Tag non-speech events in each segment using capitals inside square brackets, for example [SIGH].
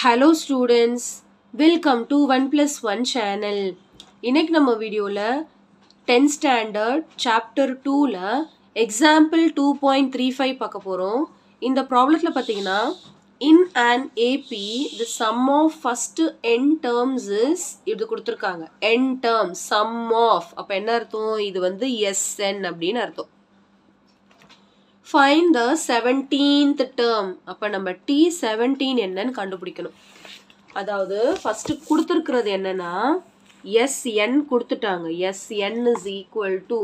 Hello students welcome to one plus one channel இன்னைக்கு நம்ம வீடியோவில் டென்த் ஸ்டாண்டர்ட் சாப்டர் டூவில் example two point three five பார்க்க போகிறோம் இந்த ப்ராப்ளத்தில் பார்த்தீங்கன்னா in and AP the sum of first N terms is இது கொடுத்துருக்காங்க. என் டேர்ம்ஸ் சம் ஆஃப் அப்போ என்ன அர்த்தம்? இது வந்து எஸ்என் அப்படின்னு அர்த்தம். ஃபைன் த செவன்டீன்த் டேர்ம் அப்போ நம்ம டி செவன்டீன் என்னன்னு கண்டுபிடிக்கணும். அதாவது ஃபஸ்ட்டு கொடுத்துருக்கிறது என்னன்னா எஸ்என் கொடுத்துட்டாங்க. SN is equal to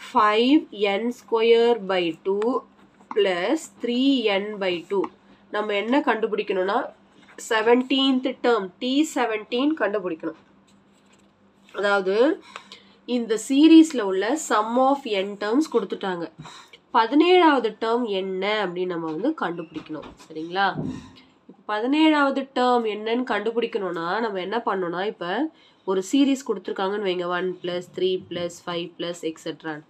five N square by two plus three N by two நம்ம என்ன கண்டுபிடிக்கணும்னா செவன்டீன்த் டேர்ம் டி செவன்டீன் கண்டுபிடிக்கணும். அதாவது இந்த சீரீஸில் உள்ள சம் ஆஃப் என் டேர்ம்ஸ் கொடுத்துட்டாங்க. பதினேழாவது டேர்ம் என்ன அப்படின்னு நம்ம வந்து கண்டுபிடிக்கணும். சரிங்களா? இப்போ பதினேழாவது டேர்ம் என்னன்னு கண்டுபிடிக்கணும்னா நம்ம என்ன பண்ணோம்னா இப்போ ஒரு சீரீஸ் கொடுத்துருக்காங்கன்னு வைங்க. One plus three plus five plus எக்ஸட்ரான்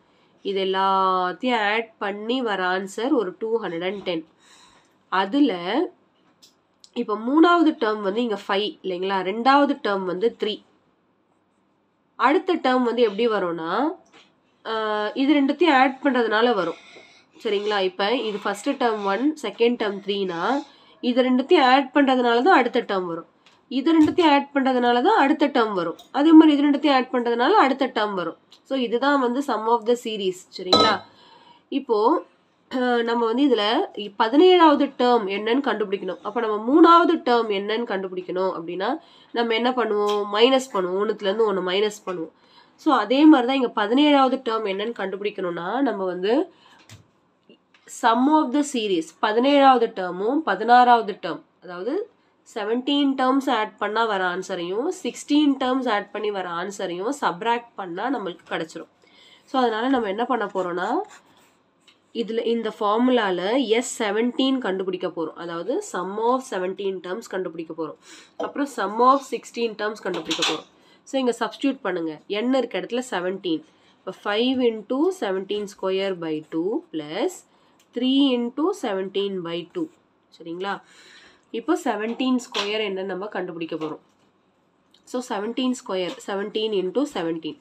இது எல்லாத்தையும் ஆட் பண்ணி வர ஆன்சர் ஒரு டூ ஹண்ட்ரட் அண்ட் டென் அதில் இப்போ மூணாவது டேர்ம் வந்து இங்கே ஃபைவ் இல்லைங்களா? ரெண்டாவது டேர்ம் வந்து த்ரீ அடுத்த டேர்ம் வந்து எப்படி வரும்னா இது ரெண்டுத்தையும் ஆட் பண்ணுறதுனால வரும். சரிங்களா? இப்போ இது first term one second term த்ரீனா இது ரெண்டுத்தையும் ஆட் பண்ணுறதுனால தான் அடுத்த டேர்ம் வரும். இது ரெண்டுத்தையும் ஆட் பண்ணுறதுனால தான் அடுத்த டேர்ம் வரும். அதே மாதிரி இது ரெண்டுத்தையும் ஆட் பண்ணுறதுனால அடுத்த டேர்ம் வரும். ஸோ இதுதான் வந்து சம் ஆஃப் த சீரீஸ் சரிங்களா? இப்போது நம்ம வந்து இதில் பதினேழாவது டேர்ம் என்னன்னு கண்டுபிடிக்கணும். அப்போ நம்ம மூணாவது டேர்ம் என்னன்னு கண்டுபிடிக்கணும் அப்படின்னா நம்ம என்ன பண்ணுவோம்? மைனஸ் பண்ணுவோம். ஒன்றுத்துலேருந்து ஒன்று மைனஸ் பண்ணுவோம். ஸோ அதே மாதிரி தான் இங்கே பதினேழாவது டேர்ம் என்னன்னு கண்டுபிடிக்கணும்னா நம்ம வந்து சம் ஆஃப் த சீரீஸ் பதினேழாவது டேர்மும் பதினாறாவது டேர்ம் அதாவது செவன்டீன் டேர்ம்ஸ் ஆட் பண்ணால் வர ஆன்சரையும் சிக்ஸ்டீன் டேர்ம்ஸ் ஆட் பண்ணி வர ஆன்சரையும் சப்ராக்ட் பண்ணால் நம்மளுக்கு கிடச்சிரும். ஸோ அதனால் நம்ம என்ன பண்ண போகிறோன்னா இதில் இந்த ஃபார்முலாவில் எஸ் செவன்டீன் கண்டுபிடிக்க போகிறோம் அதாவது சம் ஆஃப் செவன்டீன் டேர்ம்ஸ் கண்டுபிடிக்க போகிறோம் அப்புறம் சம் ஆஃப் சிக்ஸ்டீன் டேர்ம்ஸ் கண்டுபிடிக்க போகிறோம் ஸோ இங்கே சப்ஸ்டியூட் பண்ணுங்கள் என் இருக்க இடத்துல செவன்டீன் இப்போ five into seventeen square by two plus three into seventeen by two சரிங்களா? இப்போ செவன்டீன் ஸ்கொயர் என்ன நம்ம கண்டுபிடிக்க போகிறோம் so seventeen square seventeen into seventeen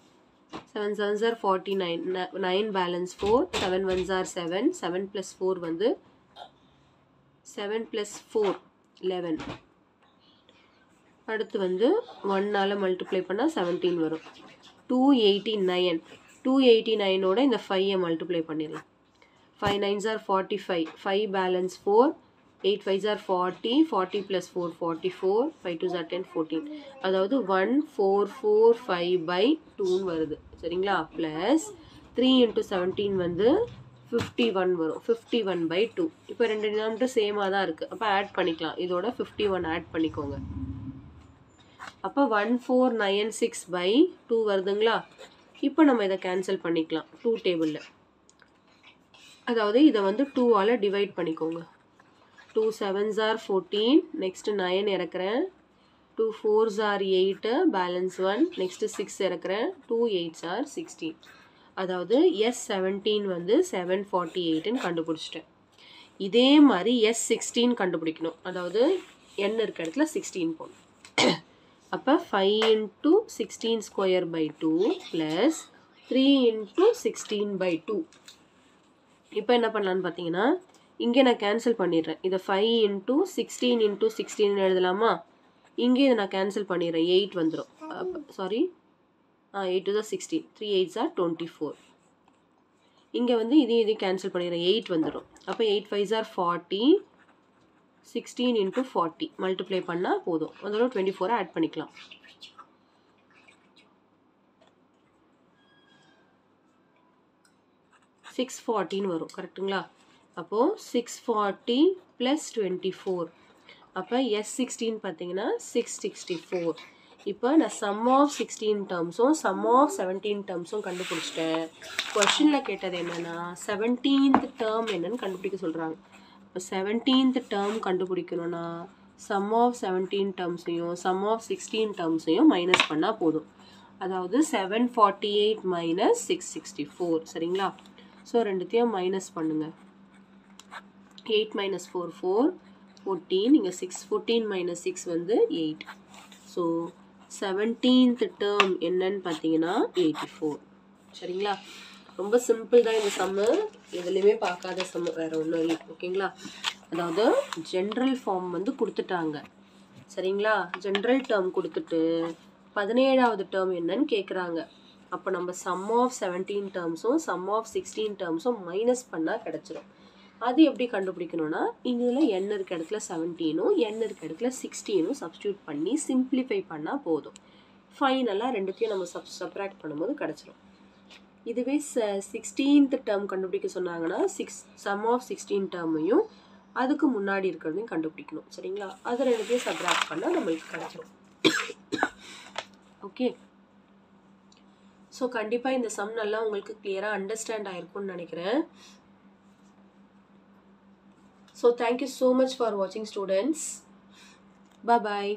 seven sevens are forty nine nine balance four seven ones are seven seven plus four வந்து seven plus four eleven அடுத்து வந்து ஒன்னால் மல்டிப்ளை பண்ணால் செவன்டீன் வரும். Two eighty nine two eighty நைனோட இந்த ஃபைவை multiply பண்ணிடலாம். Five nines are forty five five balance four eight fives are forty forty plus four forty four five twos are ten fourteen அதாவது one four four five by டூன்னு வருது. சரிங்களா? Plus three into seventeen வந்து fifty one வரும். Fifty one by two இப்போ ரெண்டு denominator சேமாக தான் இருக்குது அப்போ ஆட் பண்ணிக்கலாம். இதோட ஃபிஃப்டி ஒன் ஆட் பண்ணிக்கோங்க. அப்போ one four nine six by two வருதுங்களா? இப்போ நம்ம இதை கேன்சல் பண்ணிக்கலாம். டூ டேபிளில் அதாவது இதை வந்து டூவால் டிவைட் பண்ணிக்கோங்க. Two sevens are fourteen next nine இறக்குறேன். Two fours are eight balance one next six இறக்குறேன். Two eights R sixteen அதாவது எஸ் செவன்டீன் வந்து செவன் ஃபார்ட்டி எயிட்டுன்னு கண்டுபிடிச்சிட்டேன். இதே மாதிரி எஸ் சிக்ஸ்டீன் கண்டுபிடிக்கணும். அதாவது என் இருக்க இடத்துல சிக்ஸ்டீன் போகணும் அப்போ five into sixteen square by two plus three into sixteen by two இப்போ என்ன பண்ணலான்னு பார்த்தீங்கன்னா இங்கே நான் கேன்சல் பண்ணிடுறேன். இதை five into sixteen into sixteen எழுதலாமா? இங்கே இதை நான் கேன்சல் பண்ணிடுறேன். எயிட் வந்துடும் சாரி ஆ எயிட் டூ தான் sixteen three eights are twenty four இங்கே வந்து இதையும் இதையும் கேன்சல் பண்ணிடுறேன். எயிட் வந்துடும் அப்போ eight five are forty sixteen into forty multiply பண்ணால் போதும். அதோட டுவெண்ட்டி ஃபோரை ஆட் பண்ணிக்கலாம். சிக்ஸ் ஃபார்ட்டின்னு வரும் கரெக்டுங்களா அப்போது six forty plus twenty four அப்போ எஸ் சிக்ஸ்டீன் பார்த்தீங்கன்னா சிக்ஸ் சிக்ஸ்டி ஃபோர் இப்போ நான் சம் ஆஃப் சிக்ஸ்டீன் டேர்ம்ஸும் சம் ஆஃப் செவன்டீன் டேர்ம்ஸும் கண்டுபிடிச்சிட்டேன். கொஷனில் கேட்டது என்னென்னா செவன்டீன்த் டேர்ம் என்னன்னு கண்டுபிடிக்க சொல்கிறாங்க இப்போ செவன்டீன்த் டேர்ம் கண்டுபிடிக்கணும்னா சம் ஆஃப் செவன்டீன் டேர்ம்ஸையும் சம் ஆஃப் சிக்ஸ்டீன் டேர்ம்ஸையும் மைனஸ் பண்ணால் போதும். அதாவது seven forty eight minus six sixty four சரிங்களா? ஸோ ரெண்டுத்தையும் மைனஸ் பண்ணுங்கள் eight minus four four fourteen இங்கே சிக்ஸ் ஃபோர்டீன் மைனஸ் சிக்ஸ் வந்து எயிட் ஸோ செவன்டீன்த் டேர்ம் என்னன்னு பார்த்தீங்கன்னா எயிட்டி ஃபோர் சரிங்களா? ரொம்ப சிம்பிள் தான் இந்த சம்மு எதுலேயுமே பார்க்காத சம்மு வேறு ஒன்றும் இல்லை. ஓகேங்களா? அதாவது ஜென்ரல் ஃபார்ம் வந்து கொடுத்துட்டாங்க. சரிங்களா? ஜென்ரல் டேர்ம் கொடுத்துட்டு பதினேழாவது டேர்ம் என்னன்னு கேட்குறாங்க அப்போ நம்ம சம் ஆஃப் செவன்டீன் டேர்ம்ஸும் சம் ஆஃப் சிக்ஸ்டீன் டேர்ம்ஸும் மைனஸ் பண்ணால் கிடச்சிரும். அது எப்படி கண்டுபிடிக்கணும்னா இதில் என் இருக்க இடத்துல செவன்டீனும் என் இருக்க இடத்துல சிக்ஸ்டீனும் சப்ஸ்டியூட் பண்ணி சிம்பிளிஃபை பண்ணால் போதும். ஃபைனலாக ரெண்டுத்தையும் நம்ம சப் சப்ராக்ட் பண்ணும்போது கிடச்சிரும். இதுவே ச சிக்ஸ்டீன்த் டேர்ம் கண்டுபிடிக்க சொன்னாங்கன்னா சிக்ஸ் சம் ஆஃப் சிக்ஸ்டீன் டேர்மையும் அதுக்கு முன்னாடி இருக்கிறதையும் கண்டுபிடிக்கணும். சரிங்களா? அது ரெண்டுத்தையும் சப்ராக்ட் பண்ணால் நம்மளுக்கு கிடச்சிரும். ஓகே [COUGHS] ஸோ கண்டிப்பாக இந்த சம் நல்லா உங்களுக்கு கிளியராக அண்டர்ஸ்டாண்ட் ஆகிருக்கும்னு நினைக்கிறேன். So thank you so much for வாட்சிங் ஸ்டூடெண்ட்ஸ் பாய்